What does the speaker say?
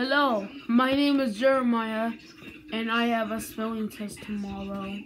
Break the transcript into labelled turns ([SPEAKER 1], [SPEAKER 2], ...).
[SPEAKER 1] Hello, my name is Jeremiah, and I have a spelling test tomorrow.